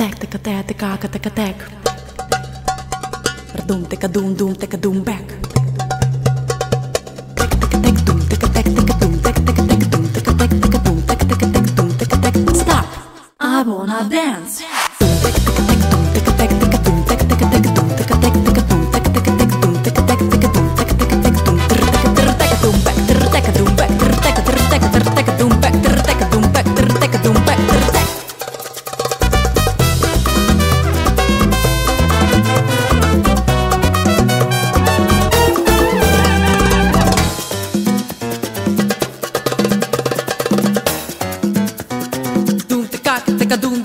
แตกตะกะแตตะกากะตะกะแตกระดุมตะกะดุมดุมตะกะดุมแบกต Stop I wanna dance. dance. like a